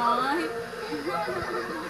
corre.